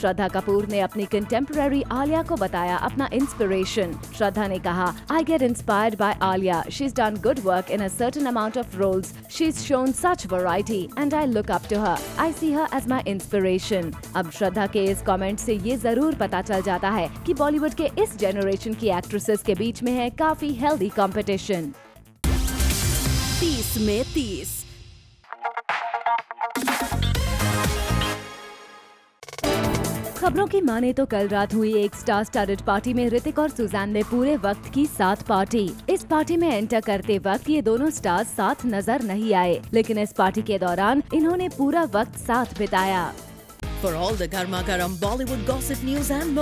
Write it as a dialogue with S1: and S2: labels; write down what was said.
S1: श्रद्धा कपूर ने अपनी कंटेम्प्रेरी आलिया को बताया अपना इंस्पिरेशन श्रद्धा ने कहा I get inspired by Alia. She is done good work in a certain amount of roles she is shown such variety and I look up to her I see her as my inspiration अब श्रद्धा के इस comment से ये ज़रूर पता चल जाता है कि बॉलीवुड के इस जनरेशन की एक्ट्रेसेस के बीच में है काफ़ी हेल्दी कंपटीशन
S2: तीस
S1: खबरों की माने तो कल रात हुई एक स्टार स्टारड पार्टी में ऋतिक और सुजैन ने पूरे वक्त की साथ पार्टी इस पार्टी में एंटर करते वक्त ये दोनों स्टार साथ नज़र नहीं आए, लेकिन इस पार्टी के दौरान इन्होंने पूरा वक्त साथ बिताया।
S2: For all the Garma Garam Bollywood gossip news and.